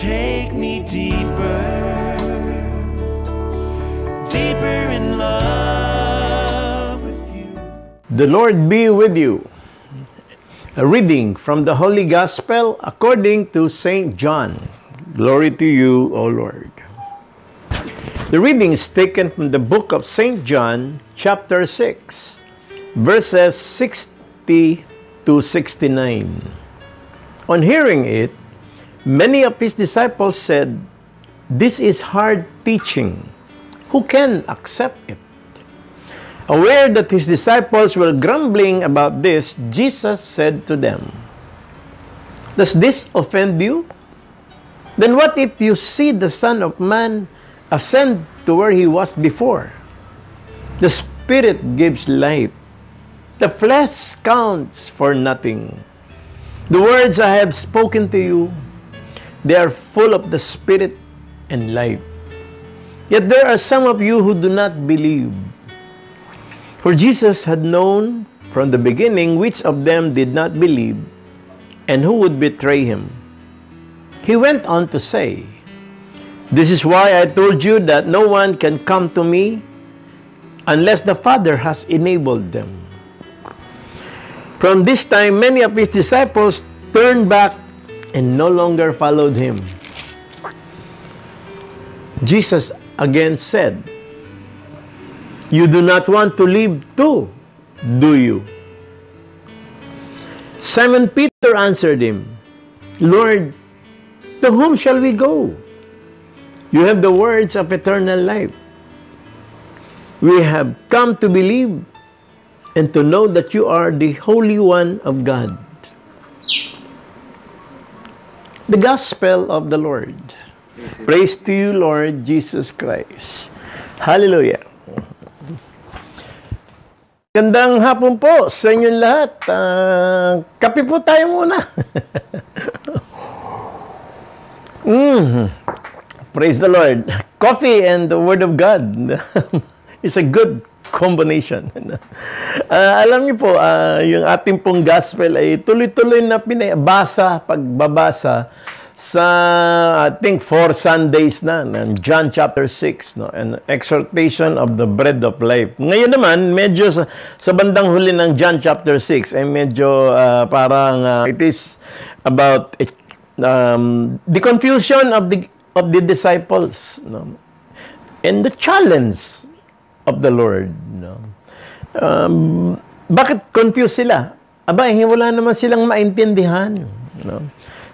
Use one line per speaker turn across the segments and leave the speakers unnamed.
take me deeper, deeper in love with you.
The Lord be with you. A reading from the Holy Gospel according to St. John. Glory to you, O Lord. The reading is taken from the book of St. John, chapter 6, verses 60 to 69. On hearing it, many of his disciples said, This is hard teaching. Who can accept it? Aware that his disciples were grumbling about this, Jesus said to them, Does this offend you? Then what if you see the Son of Man ascend to where he was before? The Spirit gives life. The flesh counts for nothing. The words I have spoken to you, they are full of the Spirit and life. Yet there are some of you who do not believe. For Jesus had known from the beginning which of them did not believe and who would betray him. He went on to say, This is why I told you that no one can come to me unless the Father has enabled them. From this time, many of his disciples turned back and no longer followed him. Jesus again said, You do not want to live too, do you? Simon Peter answered him, Lord, to whom shall we go? You have the words of eternal life. We have come to believe and to know that you are the Holy One of God. The Gospel of the Lord. Praise to you, Lord Jesus Christ. Hallelujah. Gandang hapon po sa inyong lahat. Uh, kape po tayo muna. mm. Praise the Lord. Coffee and the Word of God is a good combination. uh, alam niyo po, uh, yung ating pong gospel ay tuloy-tuloy na pinabasa, pagbabasa sa I think four Sundays na ng John chapter 6 no an exhortation of the bread of life. Ngayon naman medyo sa, sa bandang huli ng John chapter 6 ay medyo uh, parang uh, it is about um, the confusion of the of the disciples no and the challenge of the Lord no um, bakit confused sila aba eh, wala naman silang maintindihan no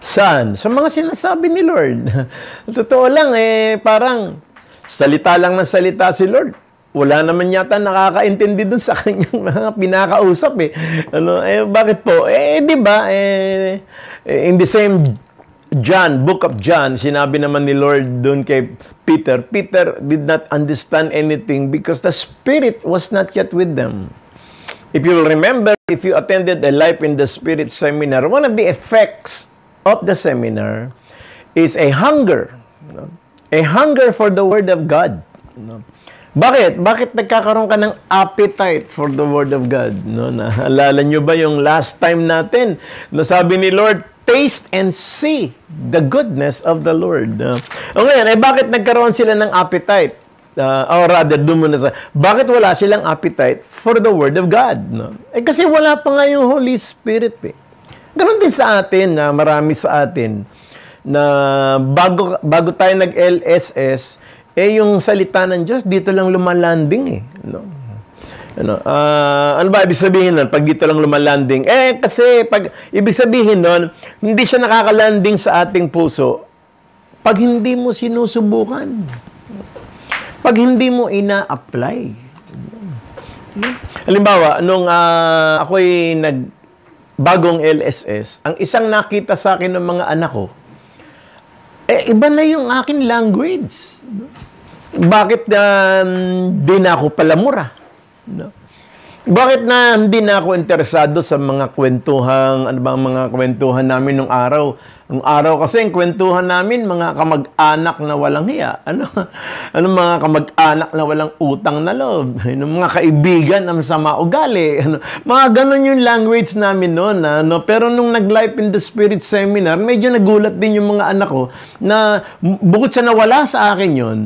Saan? Sa mga sinasabi ni Lord. Totoo lang, eh, parang salita lang ng salita si Lord. Wala naman yata nakakaintindi dun sa kanyang mga pinakausap eh. Ano, eh, bakit po? Eh, di ba, eh, in the same John, book of John, sinabi naman ni Lord doon kay Peter, Peter did not understand anything because the Spirit was not yet with them. If you will remember, if you attended a Life in the Spirit seminar, one of the effects of the seminar is a hunger. A hunger for the Word of God. No? Bakit? Bakit nagkakaroon ka ng appetite for the Word of God? No? Naalala nyo ba yung last time natin? Na sabi ni Lord, taste and see the goodness of the Lord. No? O ngayon, eh bakit nagkaroon sila ng appetite? Uh, or rather, doon muna sa, bakit wala silang appetite for the Word of God? No? Eh kasi wala pa nga yung Holy Spirit eh. Ganon din sa atin na marami sa atin na bago bago tayo nag-LSS eh yung salita ng Diyos dito lang lumalanding eh no ano? Uh, ano ba ibig sabihin nun? Pag dito lang lumalanding. Eh kasi pag ibig sabihin nun hindi siya nakakalanding sa ating puso pag hindi mo sinusubukan. Pag hindi mo ina-apply. Halimbawa nung uh, ako'y nag bagong LSS, ang isang nakita sa akin ng mga anak ko, eh, iba na yung akin language. Bakit um, di na ako palamura? No? Bakit na hindi na ako interesado sa mga kwentuhang, ano bang mga kwentuhan namin nung araw? Ang araw kasi, ang kwentuhan namin, mga kamag-anak na walang hiya. Ano? Ano mga kamag-anak na walang utang na loob? Ano, mga kaibigan na masama ugali? Ano? Mga ganon yung language namin noon. Ano? Pero nung nag-Life in the Spirit seminar, medyo nagulat din yung mga anak ko na bukod sa nawala sa akin yon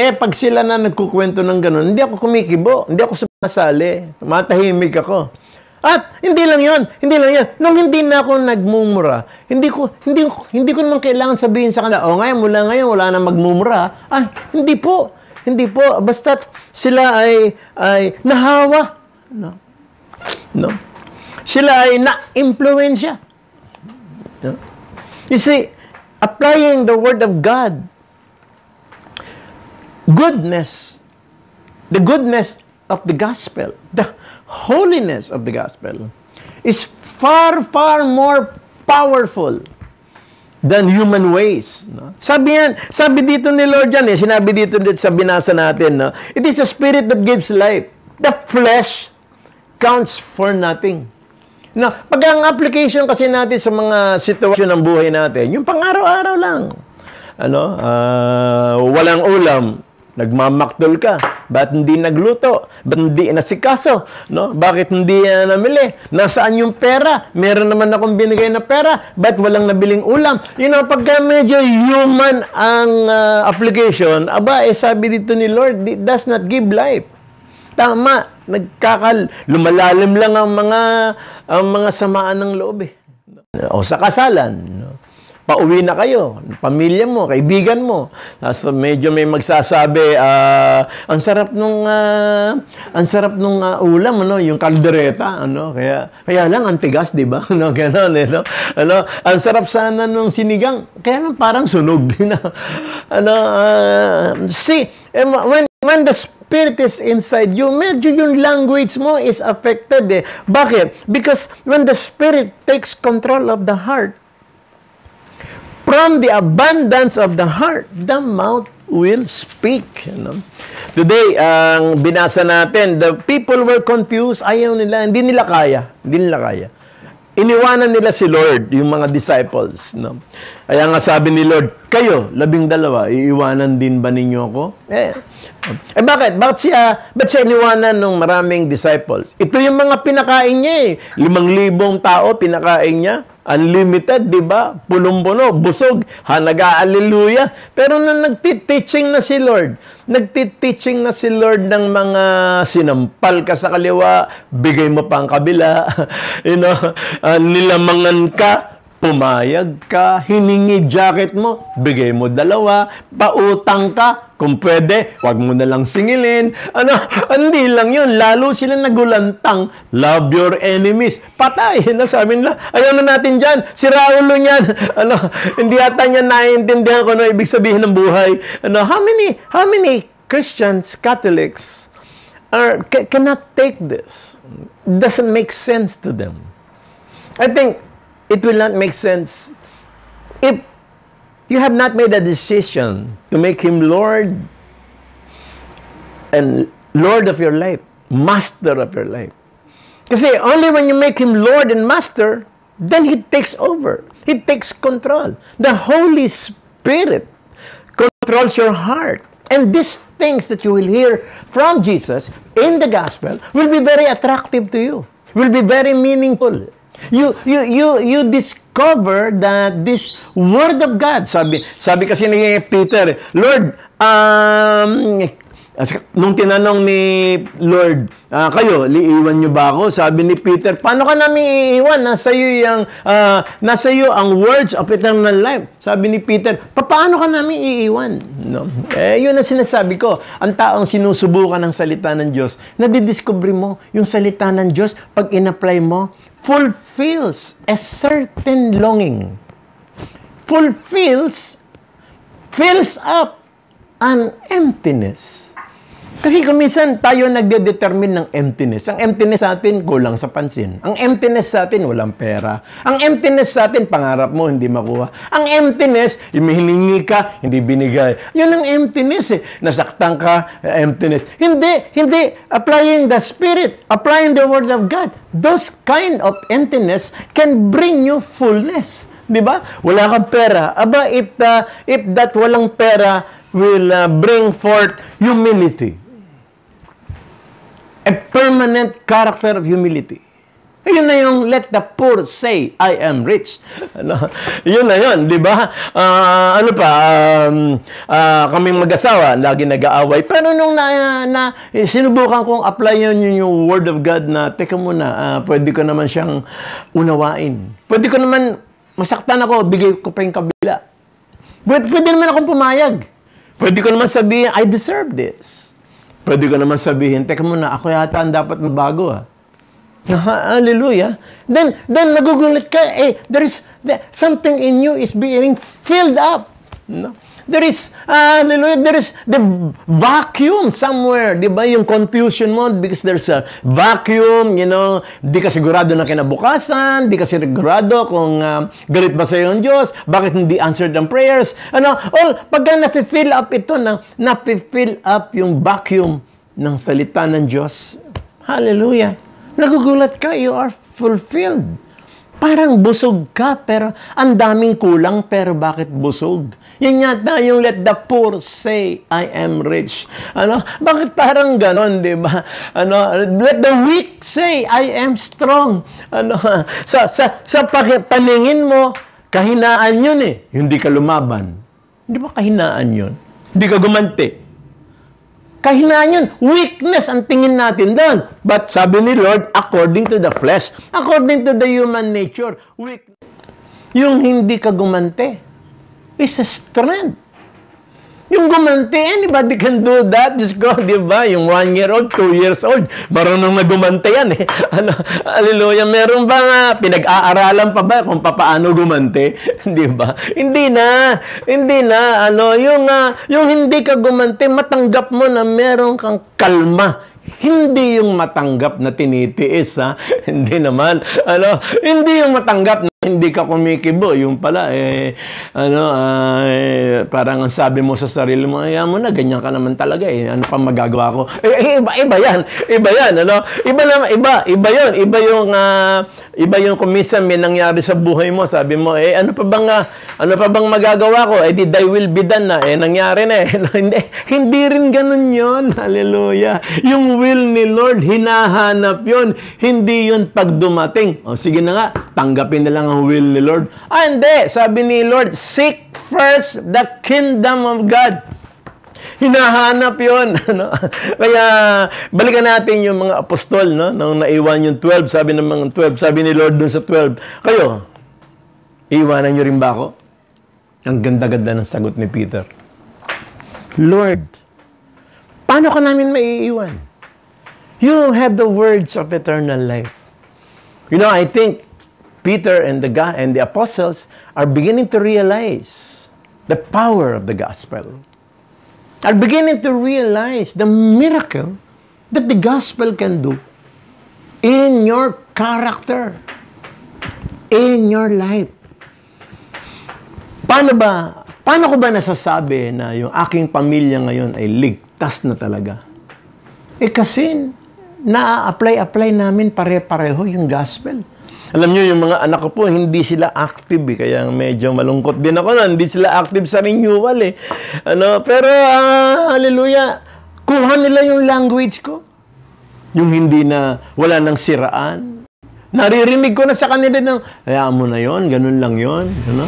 eh, pag sila na nagkukwento ng ganun, hindi ako kumikibo, hindi ako sumasali, matahimik ako. At hindi lang 'yon, hindi lang 'yan. Nung hindi na ako nagmumura, hindi ko hindi hindi ko naman kailangan sabihin sa kanila, "Oh, ngayon mula ngayon wala na magmumura." Ah, hindi po. Hindi po, basta sila ay ay nahawa. No. No. Sila ay na-impluwensya. No? You see, applying the word of God goodness, the goodness of the gospel, the holiness of the gospel is far, far more powerful than human ways. No? Sabi yan, sabi dito ni Lord yan, eh, sinabi dito dito sa binasa natin, no? it is a spirit that gives life. The flesh counts for nothing. No, pag ang application kasi natin sa mga sitwasyon ng buhay natin, yung pang-araw-araw lang. Ano, uh, walang ulam, Nagmamaktol ka. Ba't hindi nagluto? Ba't hindi nasikaso? No? Bakit hindi uh, namili? Nasaan yung pera? Meron naman akong binigay na pera. Ba't walang nabiling ulam? You know, pagka medyo human ang uh, application, aba, eh sabi dito ni Lord, it does not give life. Tama, nagkakal, lumalalim lang ang mga ang mga samaan ng loob eh. O sa kasalan? Pauwi na kayo, pamilya mo, kaibigan mo. Tapos medyo may magsasabi, uh, ang sarap nung uh, ang sarap nung uh, ulam ano, yung kaldereta, ano, kaya kaya lang ang tigas, 'di ba? Ano, ganoon eh, no? Ano, ang sarap sana nung sinigang, kaya lang parang sunog din. ano, uh, see, eh, when when the spirit is inside you, medyo yung language mo is affected eh. Bakit? Because when the spirit takes control of the heart, From the abundance of the heart, the mouth will speak. You know? Today, ang binasa natin, the people were confused. Ayaw nila, hindi nila kaya. Hindi nila kaya. Iniwanan nila si Lord, yung mga disciples. No? Kaya nga sabi ni Lord, kayo, labing dalawa, iiwanan din ba ninyo ako? Eh, eh bakit? Bakit siya, ba't siya iniwanan ng maraming disciples? Ito yung mga pinakain niya eh. Limang libong tao pinakain niya. Unlimited, di ba? Punong-puno, busog, ha, nag-aalleluya. Pero nung nagtiteaching na si Lord, nagtiteaching na si Lord ng mga sinampal ka sa kaliwa, bigay mo pa ang kabila, you know, uh, nilamangan ka, pumayag ka, hiningi jacket mo, bigay mo dalawa, pautang ka, kung pwede, wag mo na lang singilin. Ano, hindi lang yun. Lalo sila nagulantang, love your enemies. Patay. Na sabi nila, ayaw na natin dyan. Si Raulo niyan. Ano, hindi ata niya naiintindihan kung ano ibig sabihin ng buhay. Ano, how many, how many Christians, Catholics, are, cannot take this? Doesn't make sense to them. I think it will not make sense if you have not made a decision to make Him Lord and Lord of your life, Master of your life. Kasi only when you make Him Lord and Master, then He takes over. He takes control. The Holy Spirit controls your heart. And these things that you will hear from Jesus in the gospel will be very attractive to you, will be very meaningful. You, you, you, you discover that this Word of God, sabi, sabi kasi ni Peter, Lord, um, nung tinanong ni Lord, uh, kayo, liiwan niyo ba ako? Sabi ni Peter, paano ka namin iiwan? Nasa iyo yung, uh, nasa iyo ang words of eternal life. Sabi ni Peter, paano ka namin iiwan? No? Eh, yun ang sinasabi ko. Ang taong sinusubukan ng salita ng Diyos, nadidiscover mo yung salita ng Diyos pag in-apply mo, fulfills a certain longing. Fulfills, fills up an emptiness. Kasi kung minsan tayo nagde-determine ng emptiness. Ang emptiness sa atin, kulang sa pansin. Ang emptiness sa atin, walang pera. Ang emptiness sa atin, pangarap mo, hindi makuha. Ang emptiness, yung hiningi ka, hindi binigay. Yun ang emptiness eh. Nasaktan ka, emptiness. Hindi, hindi. Applying the Spirit, applying the Word of God, those kind of emptiness can bring you fullness. Di ba? Wala kang pera. Aba, if, uh, if that walang pera will uh, bring forth humility. A permanent character of humility. Yun na yung let the poor say, I am rich. Ano? Yun na yun, di ba? Ah, ano pa, um, ah, kaming mag-asawa, lagi nag-aaway. Pero nung na, na, sinubukan kong apply yun yung, yung word of God na, teka muna, ah, pwede ko naman siyang unawain. Pwede ko naman, masaktan ako, bigay ko pa yung kabila. Pwede, pwede naman akong pumayag. Pwede ko naman sabihin, I deserve this. Pwede ko naman sabihin, teka muna, ako yata ang dapat mabago ah. Ah, Hallelujah. Then, then nagugulat ka, eh, there is, the, something in you is being filled up. No? There is, ah, hallelujah, there is the vacuum somewhere, di ba? Yung confusion mo because there's a vacuum, you know, di ka sigurado na kinabukasan, di ka sigurado kung ah, galit ba sa'yo yung Diyos, bakit hindi answered ang prayers, ano, all, pagka nafe-fill up ito, na, nafe-fill up yung vacuum ng salita ng Diyos, hallelujah, Nagugulat ka, you are fulfilled. Parang busog ka, pero ang daming kulang, pero bakit busog? Yan yata yung let the poor say, I am rich. Ano? Bakit parang ganon, di ba? Ano? Let the weak say, I am strong. Ano? Sa, sa, sa paningin mo, kahinaan yun eh. Hindi ka lumaban. Di ba kahinaan yun? Hindi ka gumanti. Kahinaan yun. Weakness ang tingin natin doon. But sabi ni Lord, according to the flesh, according to the human nature, weak. Yung hindi ka gumante is a strength. Yung gumanti, anybody can do that. Just go, di ba? Yung one year old, two years old, marunong na gumante yan eh. Ano, hallelujah. Meron ba nga, pinag-aaralan pa ba kung paano gumante? di ba? Hindi na. Hindi na. Ano, yung, uh, yung hindi ka gumante, matanggap mo na meron kang kalma hindi yung matanggap na tinitiis, ha? hindi naman. Ano, hindi yung matanggap na hindi ka kumikibo. Yung pala, eh, ano, eh, parang ang sabi mo sa sarili mo, ayaw mo na, ganyan ka naman talaga eh. Ano pa magagawa ko? Eh, eh, iba, iba yan. Iba yan, ano? Iba naman, iba, iba yun. Iba yung, uh, iba yung kumisa may nangyari sa buhay mo. Sabi mo, eh, ano pa bang, uh, ano pa bang magagawa ko? Eh, di, thy will be done na. Eh, nangyari na eh. hindi, hindi rin ganun yon Hallelujah. Yung will ni Lord, hinahanap yon Hindi yun pag dumating. O, sige na nga, tanggapin na lang ang will ni Lord. Ah, hindi. Sabi ni Lord, seek first the kingdom of God. Hinahanap yon ano? Kaya, balikan natin yung mga apostol, no? Nung naiwan yung 12, sabi ng mga 12, sabi ni Lord dun sa 12, kayo, iwanan nyo rin ba ako? Ang ganda-ganda ng sagot ni Peter. Lord, paano ka namin maiiwan? You have the words of eternal life. You know, I think Peter and the and the apostles are beginning to realize the power of the gospel. Are beginning to realize the miracle that the gospel can do in your character, in your life. Paano ba, paano ko ba nasasabi na yung aking pamilya ngayon ay ligtas na talaga? Eh kasi na-apply-apply namin pare-pareho yung gospel. Alam niyo yung mga anak ko po, hindi sila active eh. Kaya medyo malungkot din ako na hindi sila active sa renewal eh. Ano, pero uh, hallelujah, kuha nila yung language ko. Yung hindi na, wala nang siraan. Naririnig ko na sa kanila ng, hayaan mo na yon ganun lang yon Ano?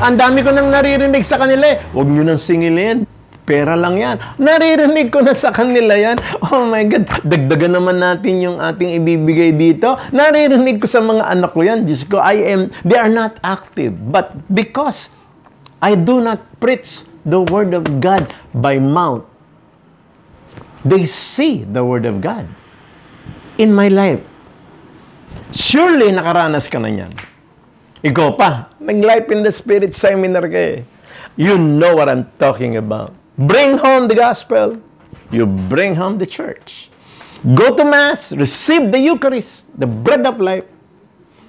Ang dami ko nang naririnig sa kanila eh. Huwag nyo nang singilin. Pera lang yan. Naririnig ko na sa kanila yan. Oh my God, dagdagan naman natin yung ating ibibigay dito. Naririnig ko sa mga anak ko yan. Diyos ko, I am, they are not active. But because I do not preach the Word of God by mouth, they see the Word of God in my life. Surely nakaranas ka na yan. Ikaw pa, nag-Life in the Spirit seminar ka eh. You know what I'm talking about. Bring home the gospel. You bring home the church. Go to Mass, receive the Eucharist, the bread of life.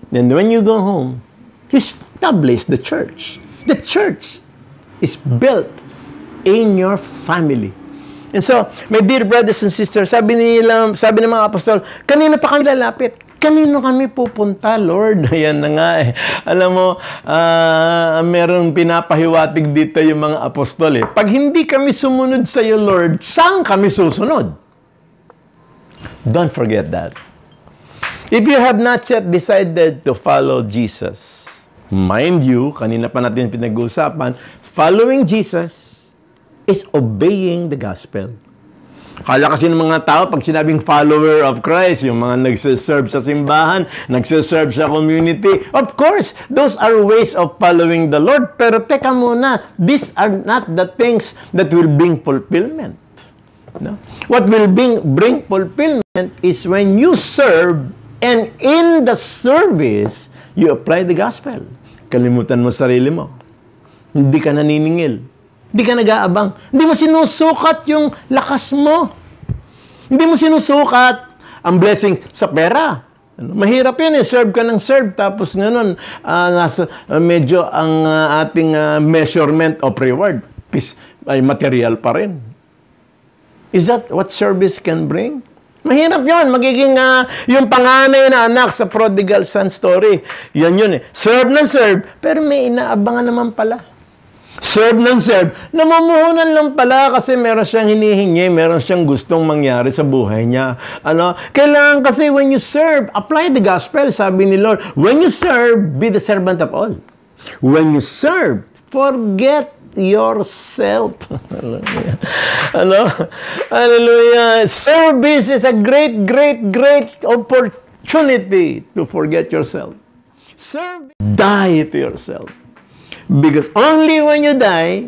Then when you go home, you establish the church. The church is built in your family. And so, my dear brothers and sisters, sabi nila, sabi ng mga apostol, kanina pa kami lalapit? Kanino kami pupunta, Lord? Ayan na nga eh. Alam mo, uh, meron pinapahiwatig dito yung mga apostol eh. Pag hindi kami sumunod sa iyo, Lord, saan kami susunod? Don't forget that. If you have not yet decided to follow Jesus, mind you, kanina pa natin pinag-uusapan, following Jesus is obeying the gospel. Kala kasi ng mga tao, pag sinabing follower of Christ, yung mga nagsiserve sa simbahan, nagsiserve sa community, of course, those are ways of following the Lord. Pero teka muna, these are not the things that will bring fulfillment. No? What will bring, bring fulfillment is when you serve and in the service, you apply the gospel. Kalimutan mo sarili mo. Hindi ka naniningil hindi ka nag-aabang. Hindi mo sinusukat yung lakas mo. Hindi mo sinusukat ang blessing sa pera. Ano? Mahirap yan eh. Serve ka ng serve. Tapos ngayon, uh, nasa, uh, medyo ang uh, ating uh, measurement of reward is, ay material pa rin. Is that what service can bring? Mahirap yon Magiging uh, yung panganay na anak sa prodigal son story. Yan yun eh. Serve ng serve, pero may inaabangan naman pala serve ng serve, namumuhunan lang pala kasi meron siyang hinihingi, meron siyang gustong mangyari sa buhay niya. Ano? Kailangan kasi when you serve, apply the gospel, sabi ni Lord. When you serve, be the servant of all. When you serve, forget yourself. ano? Hallelujah. Service is a great, great, great opportunity to forget yourself. Serve, die to yourself. Because only when you die,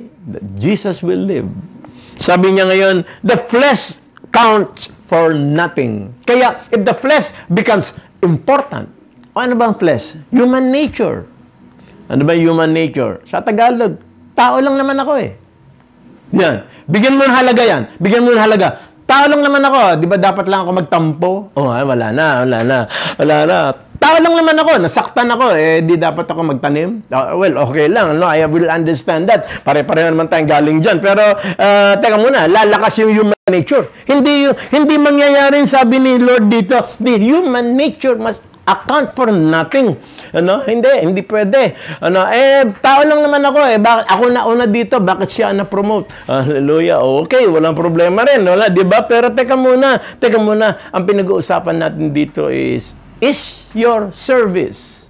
Jesus will live. Sabi niya ngayon, the flesh counts for nothing. Kaya, if the flesh becomes important, ano bang flesh? Human nature. Ano ba human nature? Sa Tagalog, tao lang naman ako eh. Yan. Bigyan mo ng halaga yan. Bigyan mo ng halaga. Tao lang naman ako. Di ba dapat lang ako magtampo? Oh, ay, wala na, wala na. Wala na. Tao lang naman ako, nasaktan ako, eh di dapat ako magtanim. Uh, well, okay lang, no? I will understand that. Pare-pareho naman tayong galing diyan. Pero uh, teka muna, lalakas yung human nature. Hindi hindi mangyayari sabi ni Lord dito. The human nature must account for nothing. Ano? Hindi, hindi pwede. Ano? Eh, tao lang naman ako eh. Bakit ako na una dito? Bakit siya na promote? Hallelujah. Okay, walang problema rin. Wala, 'di ba? Pero teka muna, teka muna. Ang pinag-uusapan natin dito is is your service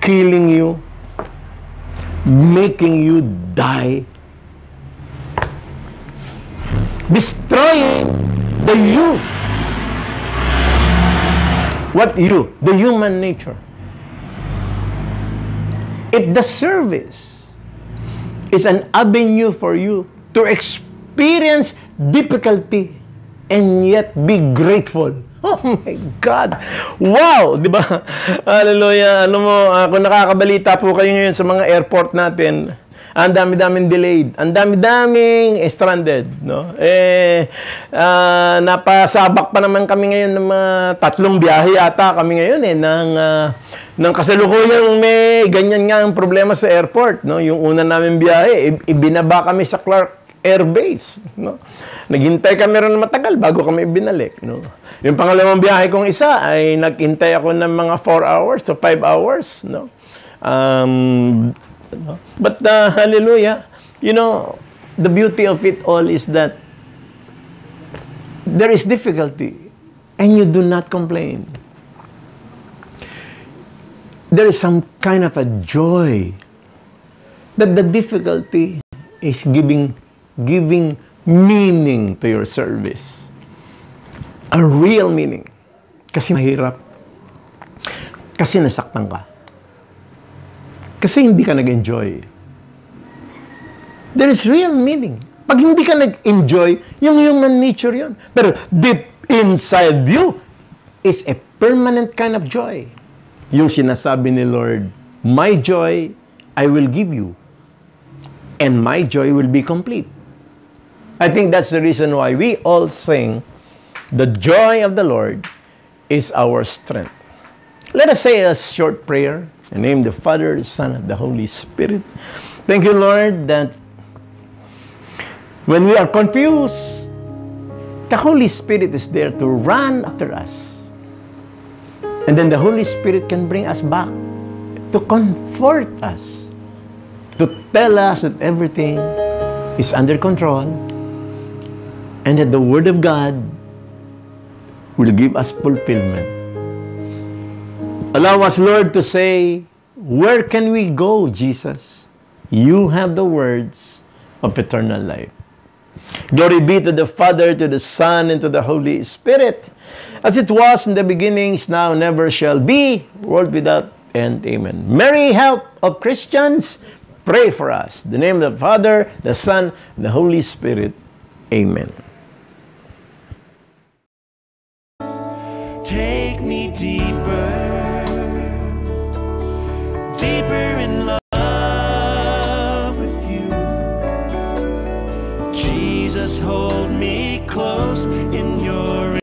killing you, making you die, destroying the you? What you? The human nature. If the service is an avenue for you to experience difficulty and yet be grateful Oh my God! Wow! Di ba? Hallelujah! Ano mo, uh, kung nakakabalita po kayo ngayon sa mga airport natin, ang dami-daming delayed, ang dami-daming stranded, no? Eh, uh, napasabak pa naman kami ngayon ng mga tatlong biyahe ata kami ngayon eh, ng, uh, ng kasalukuyang may ganyan nga ang problema sa airport, no? Yung una namin biyahe, ibinaba kami sa Clark Air Base, no? Naghintay kami rin matagal bago kami binalik. No? Yung pangalawang biyahe kong isa ay naghintay ako ng mga 4 hours to 5 hours. No? Um, but uh, hallelujah, you know, the beauty of it all is that there is difficulty and you do not complain. There is some kind of a joy that the difficulty is giving giving meaning to your service. A real meaning. Kasi mahirap. Kasi nasaktan ka. Kasi hindi ka nag-enjoy. There is real meaning. Pag hindi ka nag-enjoy, yung human nature yun. Pero deep inside you is a permanent kind of joy. Yung sinasabi ni Lord, My joy I will give you, and my joy will be complete. I think that's the reason why we all sing, The joy of the Lord is our strength. Let us say a short prayer in the name of the Father, the Son, and the Holy Spirit. Thank you, Lord, that when we are confused, the Holy Spirit is there to run after us, And then the Holy Spirit can bring us back to comfort us, to tell us that everything is under control, and that the Word of God will give us fulfillment. Allow us, Lord, to say, Where can we go, Jesus? You have the words of eternal life. Glory be to the Father, to the Son, and to the Holy Spirit, as it was in the beginnings, now, never shall be, world without end. Amen. Mary, help of Christians, pray for us. In the name of the Father, the Son, and the Holy Spirit. Amen.
Take me deeper, deeper in love with you. Jesus, hold me close in